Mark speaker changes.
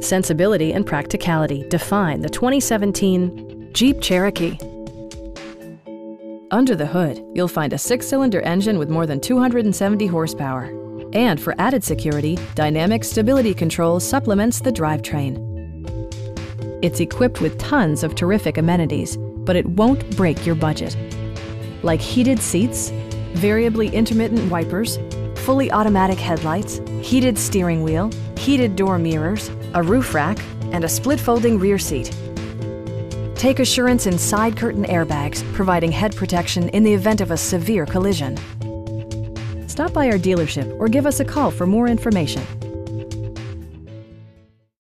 Speaker 1: Sensibility and practicality define the 2017 Jeep Cherokee. Under the hood, you'll find a six-cylinder engine with more than 270 horsepower. And for added security, Dynamic Stability Control supplements the drivetrain. It's equipped with tons of terrific amenities, but it won't break your budget. Like heated seats, variably intermittent wipers, fully automatic headlights, heated steering wheel, heated door mirrors, a roof rack, and a split folding rear seat. Take assurance in side curtain airbags, providing head protection in the event of a severe collision. Stop by our dealership or give us a call for more information.